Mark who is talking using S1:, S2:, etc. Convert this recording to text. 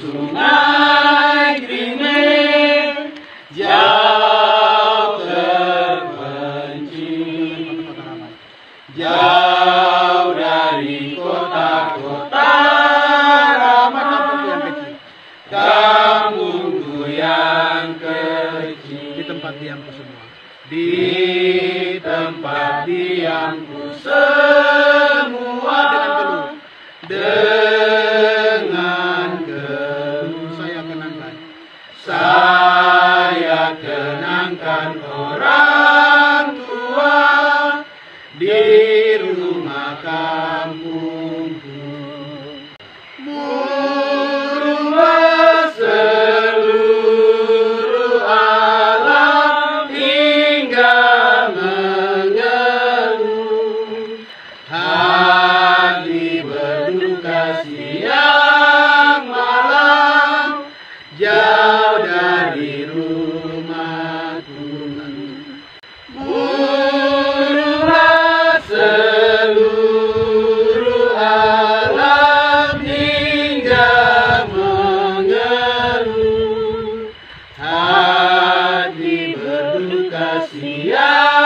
S1: sungai kering jauh terpencil. Jauh dari kota-kota ramai kampungku yang kecil.
S2: Di tempat diamku semua.
S1: di tempat diamku semua
S2: saya kenangkan
S1: orang tua di rumah kampungku. Dari rumahku. Burunglah seluruh alam hingga mengeluh. Hati berduka siang